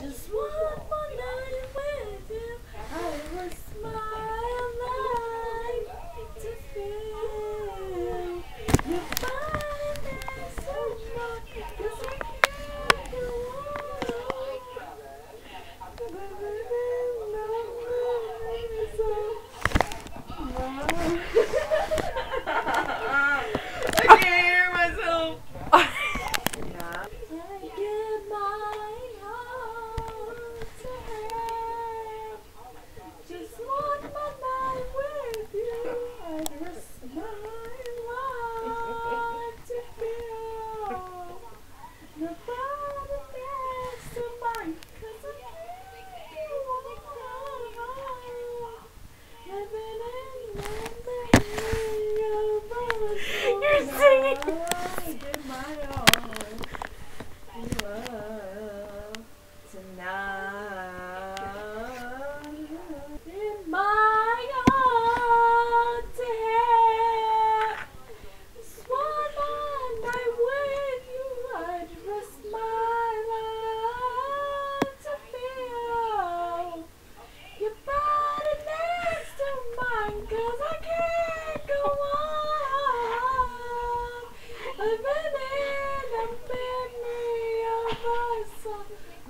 Just one more night with you. I will smile like to feel your finest so much. Cause I can't go on. I know.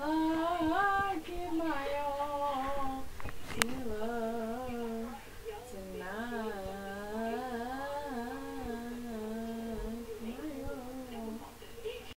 Ah, I give my all.